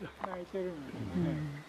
泣いてるもんね。うん